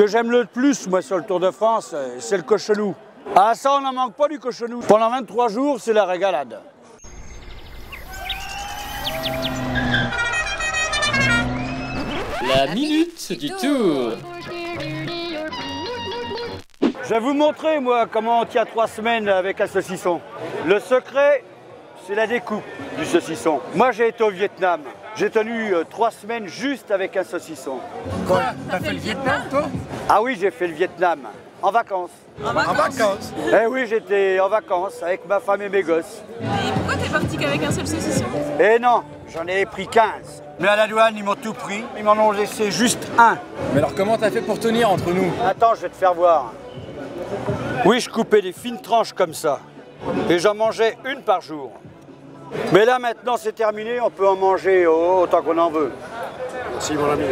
que j'aime le plus, moi, sur le Tour de France, euh, c'est le cochonou. Ah, ça, on n'en manque pas du cochonou. Pendant 23 jours, c'est la régalade. La minute du tour. Je vais vous montrer, moi, comment on tient trois semaines avec un saucisson. Le secret, c'est la découpe du saucisson. Moi, j'ai été au Vietnam. J'ai tenu euh, trois semaines juste avec un saucisson. Quoi T'as fait le Vietnam, toi? Ah oui, j'ai fait le Vietnam, en vacances. En vacances? Eh oui, j'étais en vacances avec ma femme et mes gosses. Et pourquoi t'es parti qu'avec un seul saucisson? Eh non, j'en ai pris 15. Mais à la douane, ils m'ont tout pris. Ils m'en ont laissé juste un. Mais alors comment t'as fait pour tenir entre nous? Attends, je vais te faire voir. Oui, je coupais des fines tranches comme ça. Et j'en mangeais une par jour. Mais là, maintenant, c'est terminé. On peut en manger autant qu'on en veut. Merci mon ami.